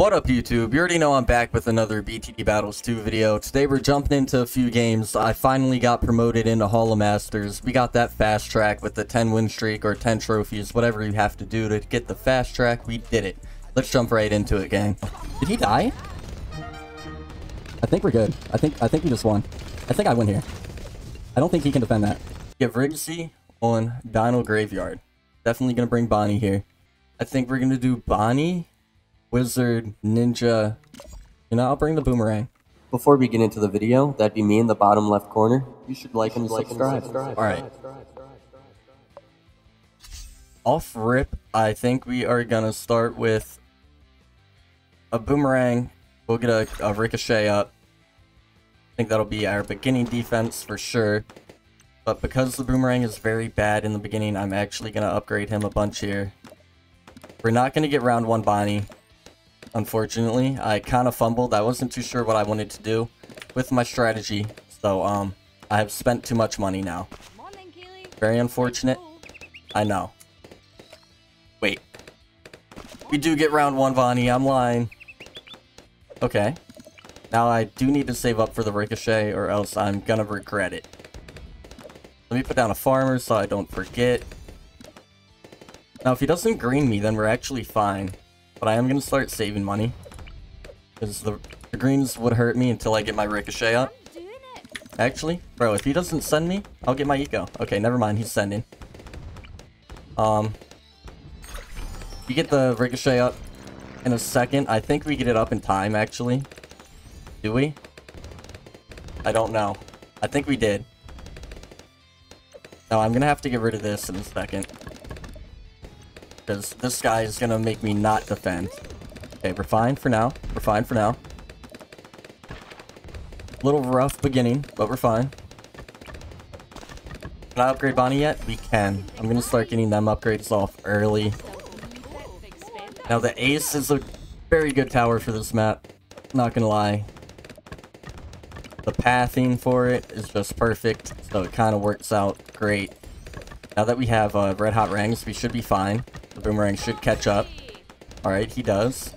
What up YouTube? You already know I'm back with another BTD Battles 2 video. Today we're jumping into a few games. I finally got promoted into Hall of Masters. We got that fast track with the 10 win streak or 10 trophies, whatever you have to do to get the fast track. We did it. Let's jump right into it, gang. Did he die? I think we're good. I think I think we just won. I think I win here. I don't think he can defend that. Get Rigsy on Dino Graveyard. Definitely gonna bring Bonnie here. I think we're gonna do Bonnie wizard, ninja. You know, I'll bring the boomerang. Before we get into the video, that'd be me in the bottom left corner. You should like and subscribe. Alright. Off rip, I think we are gonna start with a boomerang. We'll get a, a ricochet up. I think that'll be our beginning defense for sure. But because the boomerang is very bad in the beginning, I'm actually going to upgrade him a bunch here. We're not going to get round one Bonnie unfortunately. I kind of fumbled. I wasn't too sure what I wanted to do with my strategy. So, um, I have spent too much money now. Very unfortunate. I know. Wait. We do get round one, Bonnie. I'm lying. Okay. Now I do need to save up for the Ricochet or else I'm gonna regret it. Let me put down a farmer so I don't forget. Now if he doesn't green me, then we're actually fine. But I am going to start saving money. Because the, the greens would hurt me until I get my ricochet up. Actually, bro, if he doesn't send me, I'll get my eco. Okay, never mind, he's sending. Um, you get the ricochet up in a second. I think we get it up in time, actually. Do we? I don't know. I think we did. No, I'm gonna have to get rid of this in a second because this guy is going to make me not defend. Okay, we're fine for now. We're fine for now. Little rough beginning, but we're fine. Can I upgrade Bonnie yet? We can. I'm going to start getting them upgrades off early. Now, the Ace is a very good tower for this map. Not going to lie. The pathing for it is just perfect, so it kind of works out great. Now that we have uh, red hot rings, we should be fine. The boomerang should catch up. Alright, he does.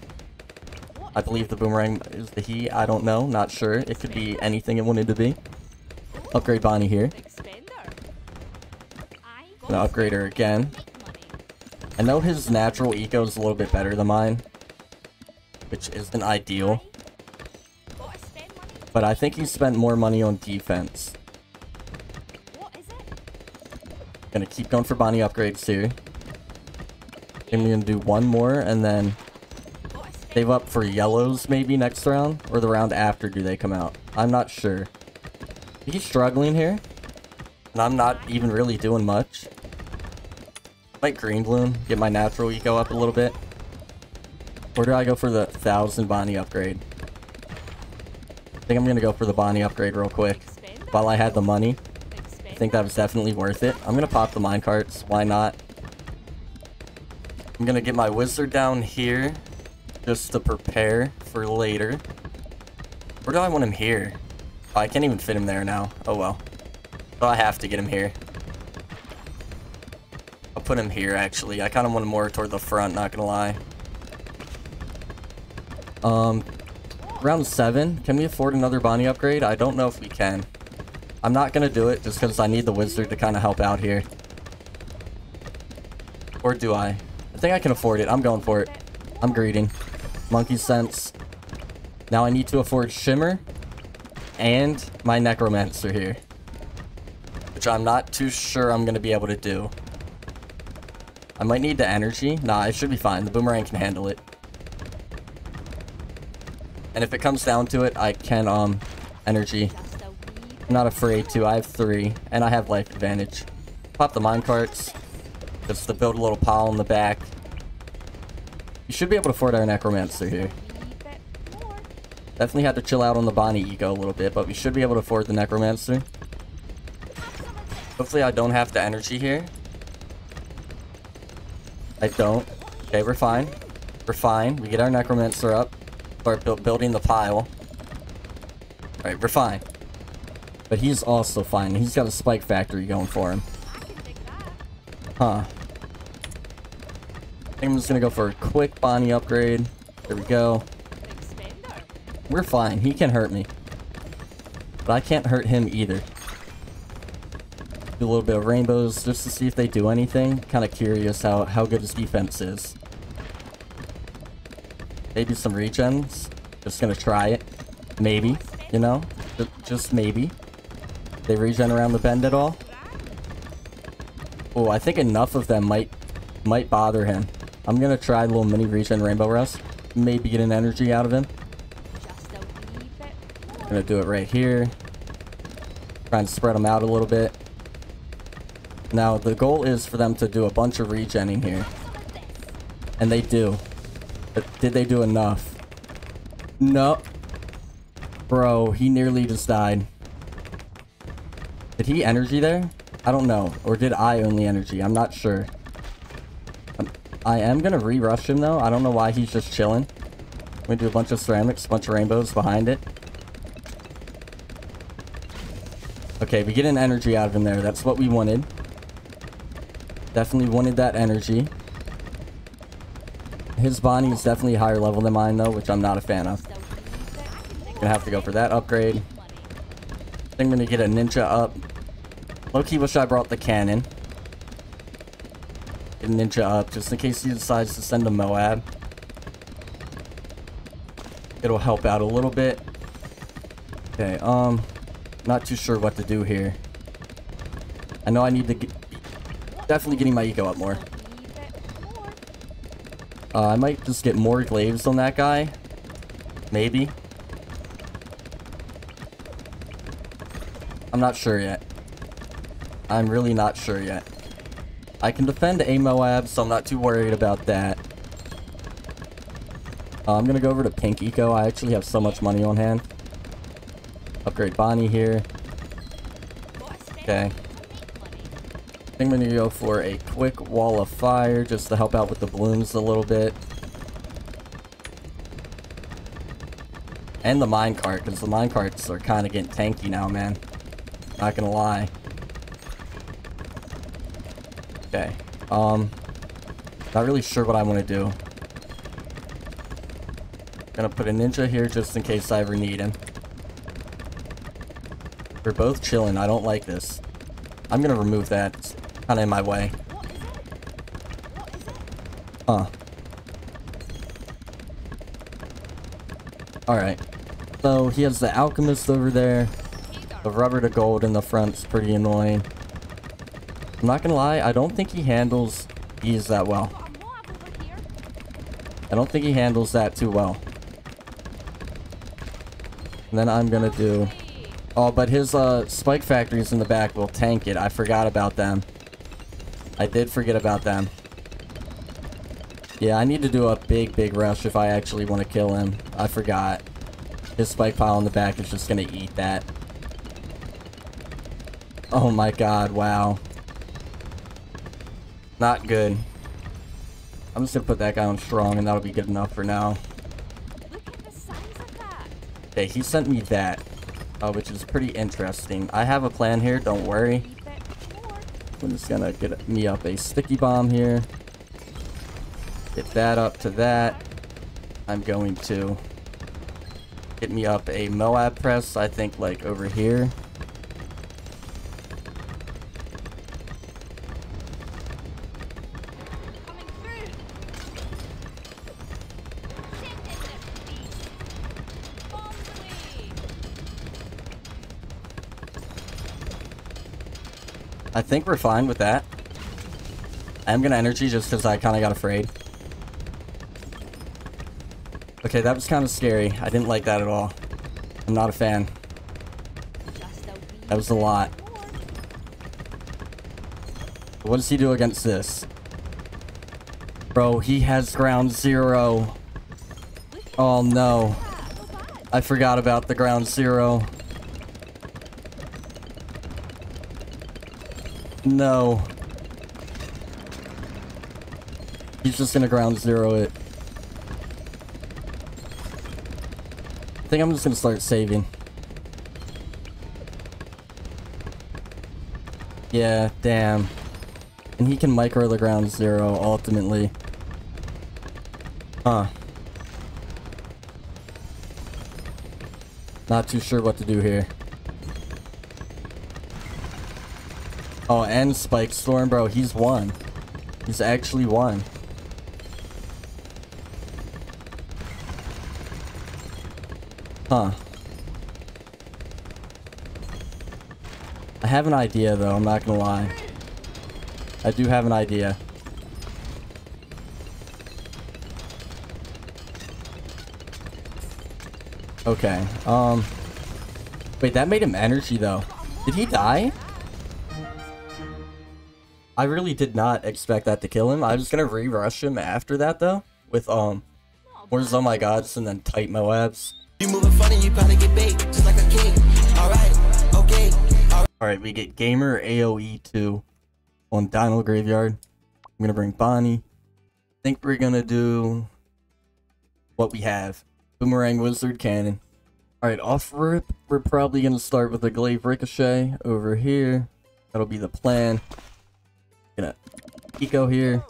I believe the boomerang is the he. I don't know. Not sure. It could be anything it wanted to be. Upgrade Bonnie here. Gonna upgrade her again. I know his natural eco is a little bit better than mine. Which isn't ideal. But I think he spent more money on defense. Gonna keep going for Bonnie upgrades here. I'm gonna do one more and then save up for yellows maybe next round or the round after do they come out. I'm not sure. He's struggling here. And I'm not even really doing much. Might green bloon, get my natural eco up a little bit. Or do I go for the thousand Bonnie upgrade? I think I'm gonna go for the Bonnie upgrade real quick. While I had the money. I think that was definitely worth it. I'm gonna pop the minecarts. Why not? I'm gonna get my wizard down here just to prepare for later. Where do I want him here? Oh, I can't even fit him there now. Oh well. So I have to get him here. I'll put him here actually. I kind of want him more toward the front, not gonna lie. Um, round 7. Can we afford another Bonnie upgrade? I don't know if we can. I'm not gonna do it just because I need the wizard to kind of help out here. Or do I? Think I can afford it. I'm going for it. I'm greeting. Monkey sense. Now I need to afford Shimmer and my Necromancer here. Which I'm not too sure I'm going to be able to do. I might need the energy. Nah, it should be fine. The Boomerang can handle it. And if it comes down to it, I can, um, energy. I'm not afraid to. I have three, and I have life advantage. Pop the minecarts. Just to build a little pile in the back. Should be able to afford our Necromancer here. Definitely had to chill out on the Bonnie eco a little bit, but we should be able to afford the Necromancer. Hopefully I don't have the energy here. I don't. Okay, we're fine. We're fine. We get our Necromancer up. Start bu building the pile. Alright, we're fine. But he's also fine. He's got a Spike Factory going for him. Huh. I'm just gonna go for a quick Bonnie upgrade. There we go. We're fine. He can hurt me. But I can't hurt him either. Do a little bit of rainbows just to see if they do anything. Kind of curious how, how good his defense is. Maybe some regens. Just gonna try it. Maybe. You know? Just maybe. They regen around the bend at all? Oh, I think enough of them might might bother him. I'm gonna try a little mini regen rainbow rest. Maybe get an energy out of him. I'm gonna do it right here. Trying to spread them out a little bit. Now, the goal is for them to do a bunch of regenning here. And they do. But did they do enough? No. Bro, he nearly just died. Did he energy there? I don't know. Or did I only energy? I'm not sure. I am gonna re-rush him though. I don't know why he's just chilling. Gonna do a bunch of ceramics, a bunch of rainbows behind it. Okay, we get an energy out of him there. That's what we wanted. Definitely wanted that energy. His Bonnie is definitely higher level than mine though, which I'm not a fan of. Gonna have to go for that upgrade. I think I'm gonna get a ninja up. Loki wish I brought the cannon. Ninja up just in case he decides to send a Moab. It'll help out a little bit. Okay, um, not too sure what to do here. I know I need to get, definitely getting my eco up more. Uh, I might just get more glaives on that guy. Maybe. I'm not sure yet. I'm really not sure yet. I can defend a Moab, so I'm not too worried about that. Uh, I'm gonna go over to Pink Eco. I actually have so much money on hand. Upgrade Bonnie here. Okay. I think I'm gonna go for a quick wall of fire just to help out with the bloons a little bit. And the minecart, because the minecarts are kind of getting tanky now, man. Not gonna lie. Okay. Um, not really sure what I want to do. Gonna put a ninja here just in case I ever need him. We're both chilling. I don't like this. I'm gonna remove that. It's kind of in my way. Huh. Alright. So, he has the alchemist over there. The rubber to gold in the front's pretty annoying. I'm not gonna lie, I don't think he handles ease that well. I don't think he handles that too well. And then I'm gonna do... Oh, but his uh, spike factories in the back will tank it. I forgot about them. I did forget about them. Yeah, I need to do a big, big rush if I actually want to kill him. I forgot. His spike pile in the back is just gonna eat that. Oh my god, wow. Not good. I'm just gonna put that guy on strong and that'll be good enough for now. Okay, he sent me that, uh, which is pretty interesting. I have a plan here, don't worry. I'm just gonna get me up a sticky bomb here. Get that up to that. I'm going to get me up a Moab press, I think like over here. Think we're fine with that. I'm gonna energy just because I kind of got afraid. Okay, that was kind of scary. I didn't like that at all. I'm not a fan. That was a lot. What does he do against this? Bro, he has ground zero. Oh no. I forgot about the ground zero. No. He's just gonna ground zero it. I think I'm just gonna start saving. Yeah, damn. And he can micro the ground zero, ultimately. Huh. Not too sure what to do here. Oh, and Spike Storm, bro. He's won. He's actually won. Huh. I have an idea, though. I'm not gonna lie. I do have an idea. Okay, um... Wait, that made him energy, though. Did he die? I really did not expect that to kill him. I was gonna re-rush him after that, though. With, um... Where's Oh My Gods and then Tight Moabs. You moving funny, you probably get bait, just like a king. Alright, okay. Alright, we get Gamer AoE 2 on Dino Graveyard. I'm gonna bring Bonnie. I think we're gonna do what we have. Boomerang Wizard Cannon. Alright, off rip, we're probably gonna start with a Glaive Ricochet over here. That'll be the plan. Gonna Eco here.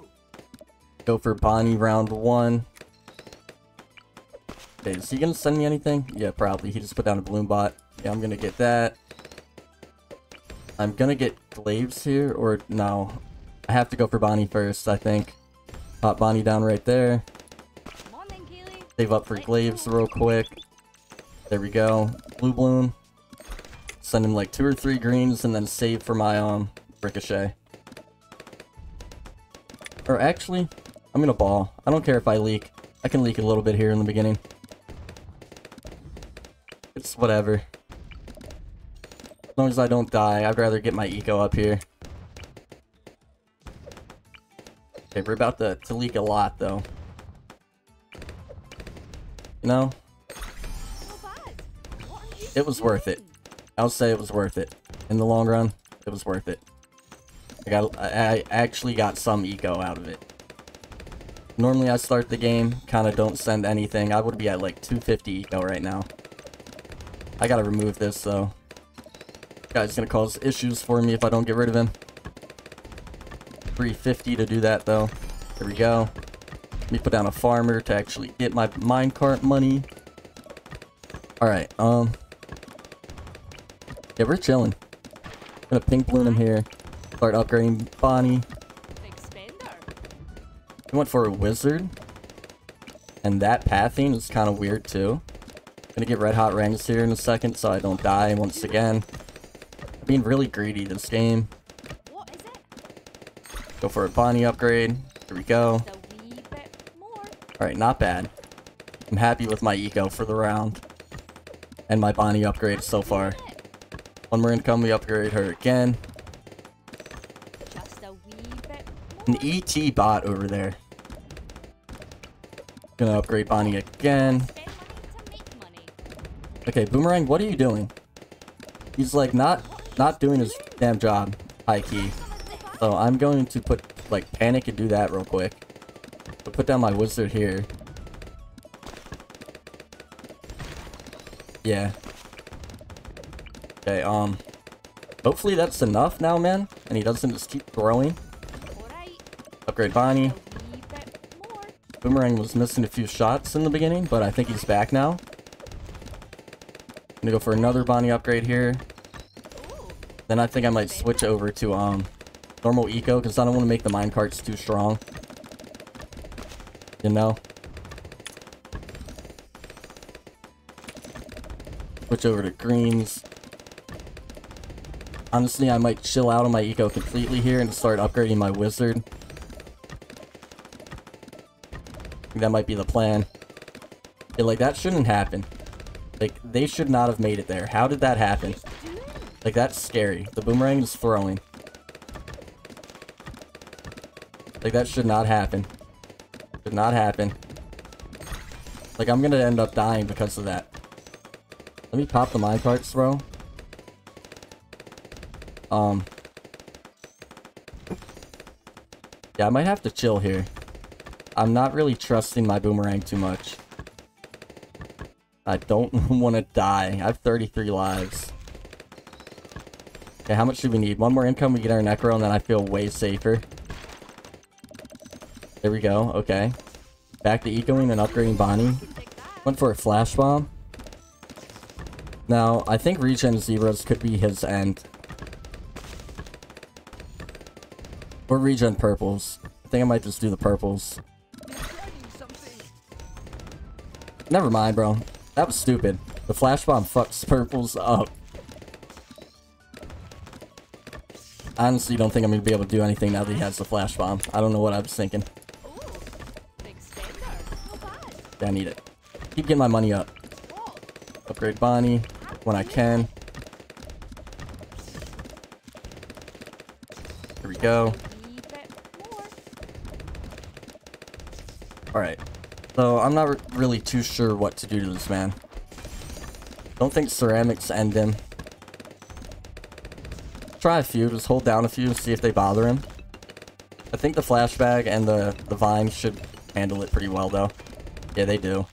Go for Bonnie round one. Okay, is he gonna send me anything? Yeah, probably. He just put down a balloon bot. Yeah, I'm gonna get that. I'm gonna get Glaives here, or no. I have to go for Bonnie first, I think. Pop Bonnie down right there. Save up for Glaives real quick. There we go. Blue Balloon. Send him like two or three greens, and then save for my, um, Ricochet. Or actually, I'm gonna ball. I don't care if I leak. I can leak a little bit here in the beginning. It's whatever. As long as I don't die, I'd rather get my eco up here. Okay, we're about to, to leak a lot, though. You know, it was worth it. I'll say it was worth it. In the long run, it was worth it. I got, I actually got some eco out of it. Normally I start the game, kind of don't send anything. I would be at like 250 eco right now. I gotta remove this though. Guy's gonna cause issues for me if I don't get rid of him. 350 to do that though. There we go. Let me put down a farmer to actually get my minecart money. Alright, um... Yeah, we're chilling. Gonna pink balloon him here. Start upgrading Bonnie. We went for a wizard. And that pathing is kind of weird too. Gonna get red hot rings here in a second so I don't die once again. Being really greedy this game. Go for a Bonnie upgrade. Here we go. Alright, not bad. I'm happy with my eco for the round. And my Bonnie upgrade so far. One more income, we upgrade her again. An. ET bot over there. Gonna upgrade Bonnie again. Okay, Boomerang, what are you doing? He's like not not doing his damn job, high key. So I'm going to put like panic and do that real quick. Put down my wizard here. Yeah. Okay, um hopefully that's enough now, man. And he doesn't just keep throwing. Upgrade Bonnie. Boomerang was missing a few shots in the beginning, but I think he's back now. I'm Gonna go for another Bonnie upgrade here. Then I think I might switch over to um normal eco because I don't want to make the minecarts too strong. You know? Switch over to greens. Honestly, I might chill out on my eco completely here and start upgrading my wizard. That might be the plan. Yeah, like, that shouldn't happen. Like, they should not have made it there. How did that happen? Like, that's scary. The boomerang is throwing. Like, that should not happen. Should not happen. Like, I'm gonna end up dying because of that. Let me pop the minecarts throw. Um. Yeah, I might have to chill here. I'm not really trusting my boomerang too much. I don't want to die. I have 33 lives. Okay, how much do we need? One more income, we get our Necro, and then I feel way safer. There we go, okay. Back to ecoing and upgrading Bonnie. Went for a Flash Bomb. Now, I think regen zebras could be his end. Or regen purples. I think I might just do the purples. Never mind, bro. That was stupid. The flash bomb fucks purples up. I honestly don't think I'm gonna be able to do anything now that he has the flash bomb. I don't know what I was thinking. Yeah, I need it. Keep getting my money up. Upgrade Bonnie when I can. Here we go. Alright. So, I'm not really too sure what to do to this man. Don't think ceramics end him. Try a few, just hold down a few, and see if they bother him. I think the flashbag and the, the vine should handle it pretty well, though. Yeah, they do.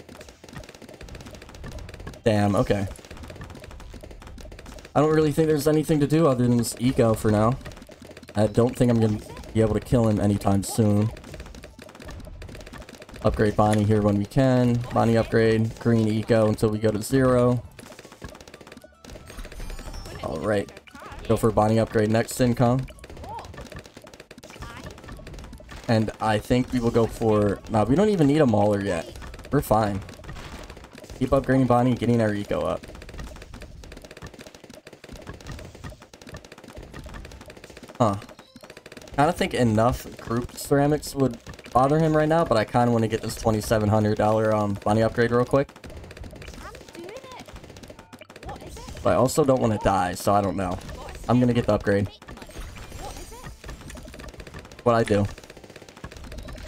Damn, okay. I don't really think there's anything to do other than this eco for now. I don't think I'm gonna be able to kill him anytime soon. Upgrade Bonnie here when we can. Bonnie upgrade. Green eco until we go to zero. Alright. Go for Bonnie upgrade next income. And I think we will go for... Nah, we don't even need a Mauler yet. We're fine. Keep upgrading Bonnie, getting our eco up. Huh. I don't think enough group ceramics would bother him right now, but I kind of want to get this $2,700 um, Bonnie upgrade real quick. But I also don't want to die, so I don't know. I'm gonna get the upgrade. What I do.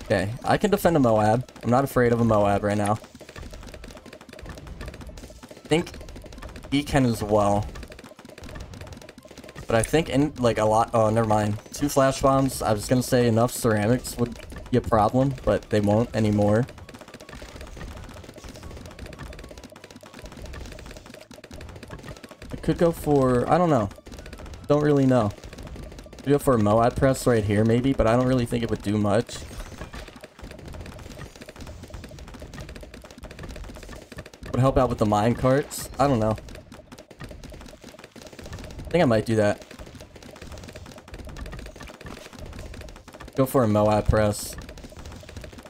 Okay, I can defend a Moab. I'm not afraid of a Moab right now. I think he can as well. But I think in like a lot. Oh, never mind. Two flash bombs. I was gonna say enough ceramics would be a problem, but they won't anymore. I could go for. I don't know. Don't really know. Could go for a Moab press right here, maybe, but I don't really think it would do much. Would help out with the mine carts. I don't know. I think I might do that. Go for a Moab press.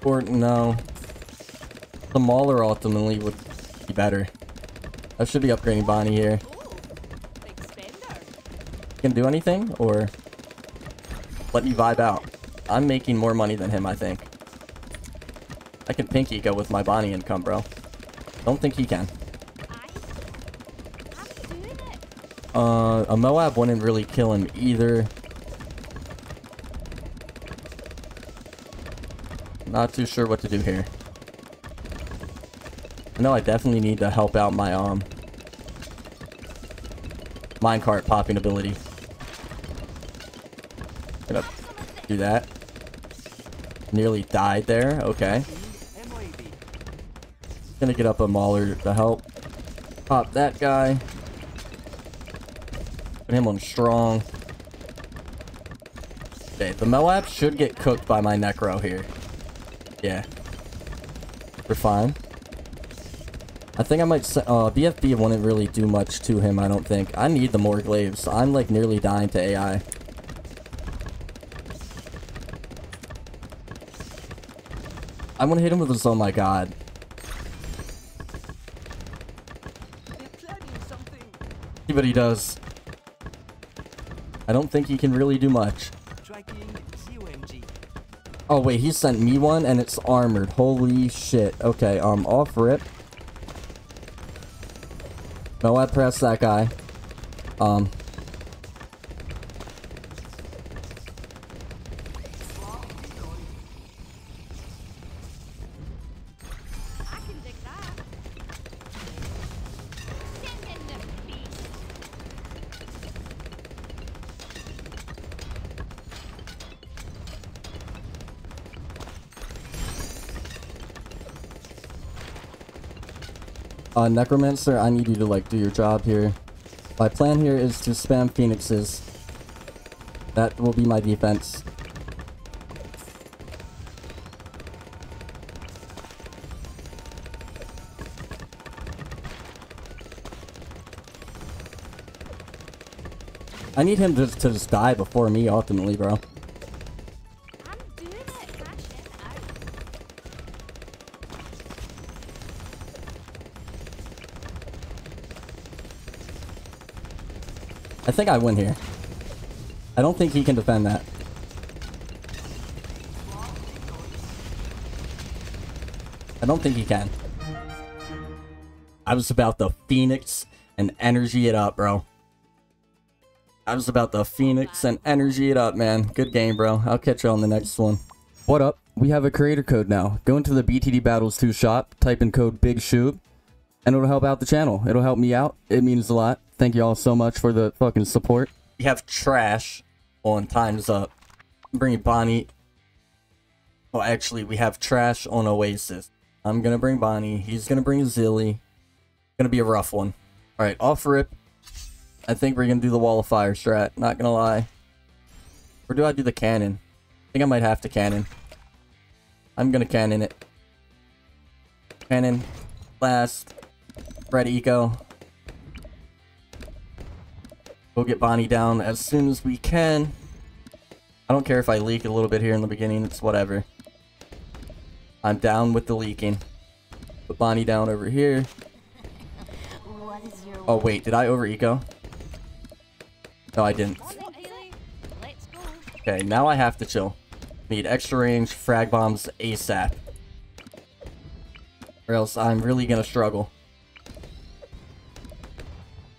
Or no. The Mauler ultimately would be better. I should be upgrading Bonnie here. Can do anything or let me vibe out. I'm making more money than him, I think. I can pink eco with my Bonnie income, bro. Don't think he can. Uh, a Moab wouldn't really kill him either. Not too sure what to do here. I know I definitely need to help out my, um, minecart popping ability. Gonna do that. Nearly died there, okay. Gonna get up a mauler to help. Pop that guy. Put him on strong. Okay, the Moab should get cooked by my Necro here. Yeah. We're fine. I think I might uh, BFB wouldn't really do much to him, I don't think. I need the more glaives. I'm like nearly dying to AI. I'm gonna hit him with this, oh my god. What he does. I don't think he can really do much. Oh wait, he sent me one and it's armored. Holy shit. Okay, um, off rip. No, I pressed that guy. Um. Uh, Necromancer, I need you to, like, do your job here. My plan here is to spam phoenixes. That will be my defense. I need him to, to just die before me, ultimately, bro. I think I win here. I don't think he can defend that. I don't think he can. I was about the Phoenix and energy it up, bro. I was about the Phoenix and energy it up, man. Good game, bro. I'll catch you on the next one. What up? We have a creator code now. Go into the BTD Battles 2 shop, type in code Big Shoob, and it'll help out the channel. It'll help me out. It means a lot. Thank you all so much for the fucking support. We have trash on Time's Up. Bring Bonnie. Well, actually, we have trash on Oasis. I'm gonna bring Bonnie. He's gonna bring Zilly. Gonna be a rough one. Alright, off rip. I think we're gonna do the wall of fire strat. Not gonna lie. Or do I do the cannon? I think I might have to cannon. I'm gonna cannon it. Cannon. Last. Red eco. We'll get Bonnie down as soon as we can. I don't care if I leak a little bit here in the beginning, it's whatever. I'm down with the leaking. Put Bonnie down over here. What is your Oh wait, did I over eco? No, I didn't. What is it? Let's go. Okay, now I have to chill. Need extra range frag bombs ASAP. Or else I'm really gonna struggle.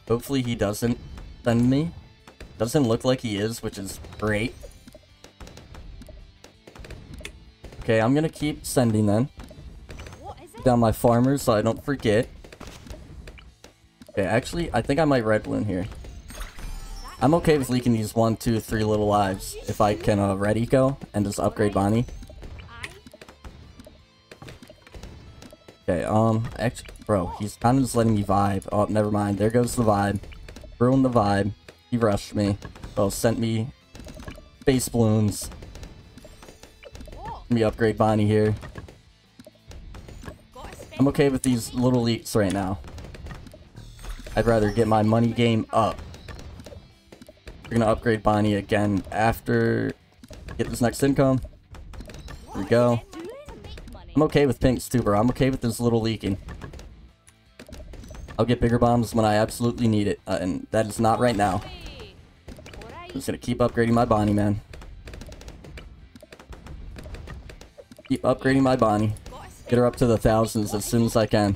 Hopefully he doesn't send me. Doesn't look like he is, which is great. Okay, I'm gonna keep sending then. Down my farmers so I don't forget. Okay, actually, I think I might red balloon here. I'm okay with leaking these one, two, three little lives if I can uh, red eco and just upgrade Bonnie. Okay, um, actually, bro, he's kind of just letting me vibe. Oh, never mind. There goes the vibe. Ruined the vibe. He rushed me. Oh, sent me space balloons. Let me upgrade Bonnie here. I'm okay with these little leaks right now. I'd rather get my money game up. We're gonna upgrade Bonnie again after get this next income. There we go. I'm okay with pinks too, bro. I'm okay with this little leaking. I'll get bigger bombs when I absolutely need it, uh, and that is not right now. I'm just gonna keep upgrading my Bonnie, man. Keep upgrading my Bonnie. Get her up to the thousands as soon as I can.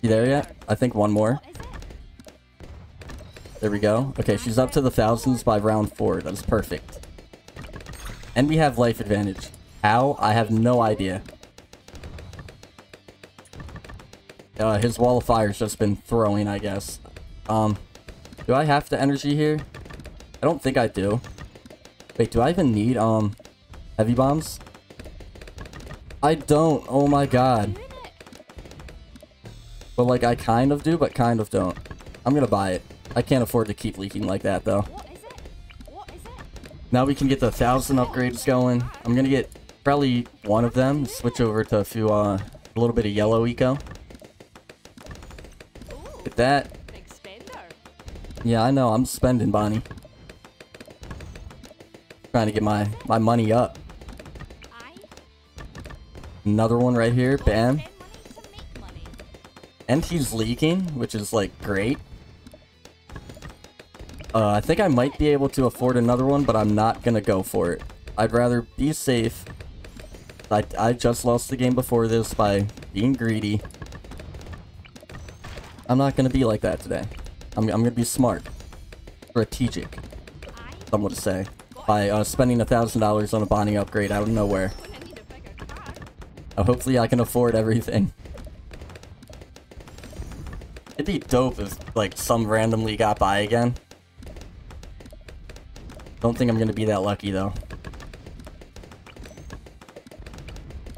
You there yet? I think one more. Is? There we go. Okay, she's up to the thousands by round four. That's perfect. And we have life advantage. How? I have no idea. Uh, his wall of fire's just been throwing, I guess. Um, do I have the energy here? I don't think I do. Wait, do I even need, um, heavy bombs? I don't. Oh my god. But like, I kind of do, but kind of don't. I'm gonna buy it. I can't afford to keep leaking like that, though. What is it? What is it? Now we can get the thousand upgrades going. I'm gonna get probably one of them. Switch over to a few, uh, a little bit of yellow eco. Get that. Yeah, I know. I'm spending, Bonnie. Trying to get my my money up. Another one right here. Bam. to. And he's leaking, which is like great. Uh, I think I might be able to afford another one, but I'm not gonna go for it. I'd rather be safe. I, I just lost the game before this by being greedy. I'm not gonna be like that today. I'm, I'm gonna be smart. Strategic, some would say. By uh, spending a thousand dollars on a Bonnie upgrade out of nowhere. Uh, hopefully I can afford everything. It'd be dope if, like, some randomly got by again. Don't think I'm gonna be that lucky, though.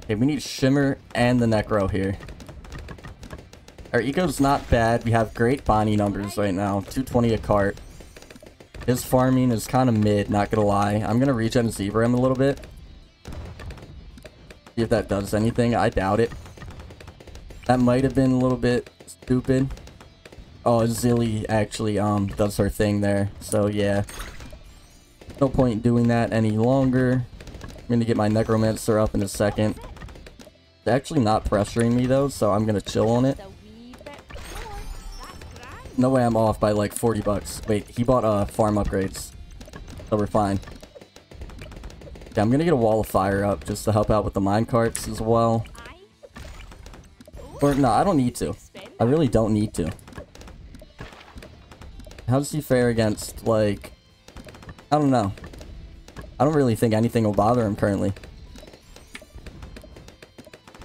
Okay, we need Shimmer and the Necro here. Our eco's not bad. We have great Bonnie numbers right now. 220 a cart. His farming is kind of mid, not gonna lie. I'm gonna regen Zebra him a little bit. See if that does anything. I doubt it. That might have been a little bit stupid. Oh, Zilly actually um does her thing there. So yeah. No point doing that any longer. I'm gonna get my Necromancer up in a second. It's actually not pressuring me though, so I'm gonna chill on it. No way I'm off by like 40 bucks. Wait, he bought uh farm upgrades. So we're fine. Yeah, I'm gonna get a wall of fire up just to help out with the mine carts as well. Or no, I don't need to. I really don't need to. How does he fare against, like... I don't know. I don't really think anything will bother him currently.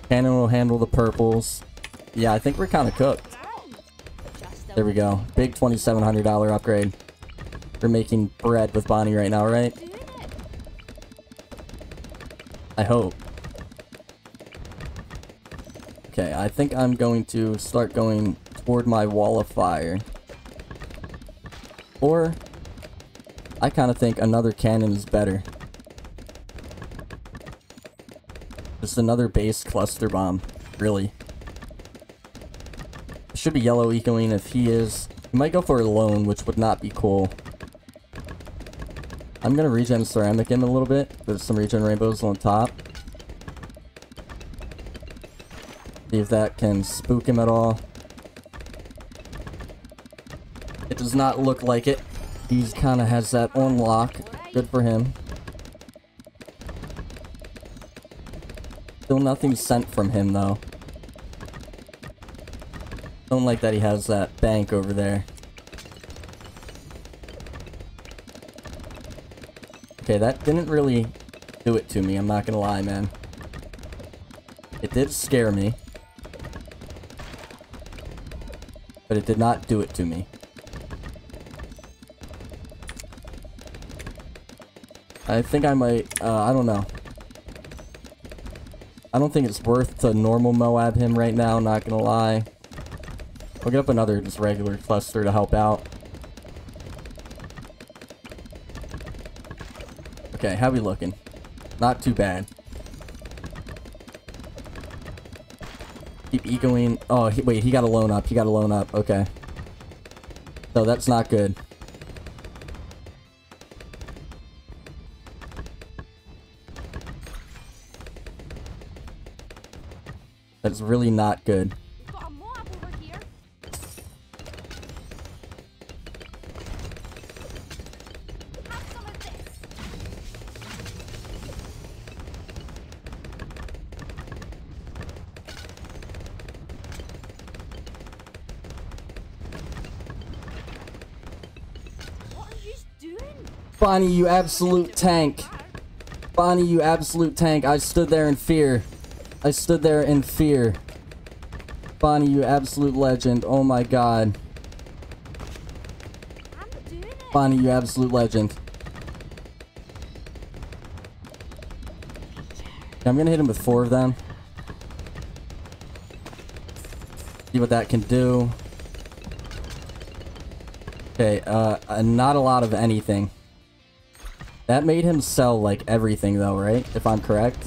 Cannon will handle the purples. Yeah, I think we're kind of cooked. Grand. Just a There we go. Big $2,700 upgrade. We're making bread with Bonnie right now, right? I hope. Okay, I think I'm going to start going toward my wall of fire. Or, I kind of think another cannon is better. Just another base cluster bomb, really. Should be yellow ecoing if he is. He might go for a lone, which would not be cool. I'm gonna regen ceramic him a little bit. There's some regen rainbows on top. See if that can spook him at all. It does not look like it. He's kind of has that on lock. Good for him. Still nothing sent from him though. Don't like that he has that bank over there. Okay, that didn't really do it to me, I'm not gonna lie, man. It did scare me. But it did not do it to me. I think I might, uh, I don't know. I don't think it's worth to normal Moab him right now, not gonna lie. I'll get up another just regular cluster to help out. Okay, how we looking? Not too bad. Keep ecoing. Oh, he, wait, he got a loan up. He got a loan up. Okay. So that's not good. That's really not good. Bonnie, you absolute tank. Bonnie, you absolute tank. I stood there in fear. I stood there in fear. Bonnie, you absolute legend. Oh my god. I'm doing it. Bonnie, you absolute legend. I'm gonna hit him with four of them. See what that can do. Okay, uh, uh, not a lot of anything. That made him sell, like, everything, though, right? If I'm correct.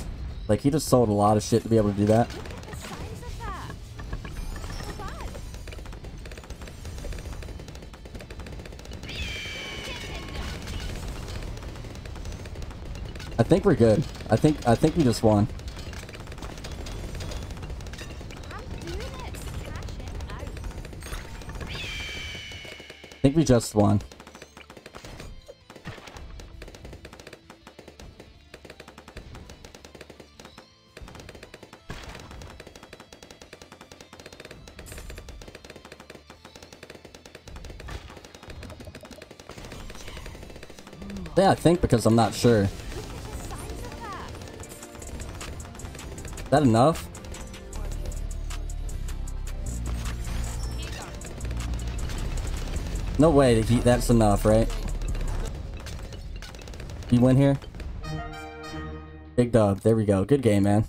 Like, he just sold a lot of shit to be able to do that. I think we're good. I think, I think we just won. I think we just won. Yeah, I think because I'm not sure. Is that enough? No way he, that's enough, right? You win here? Big dub. There we go. Good game, man.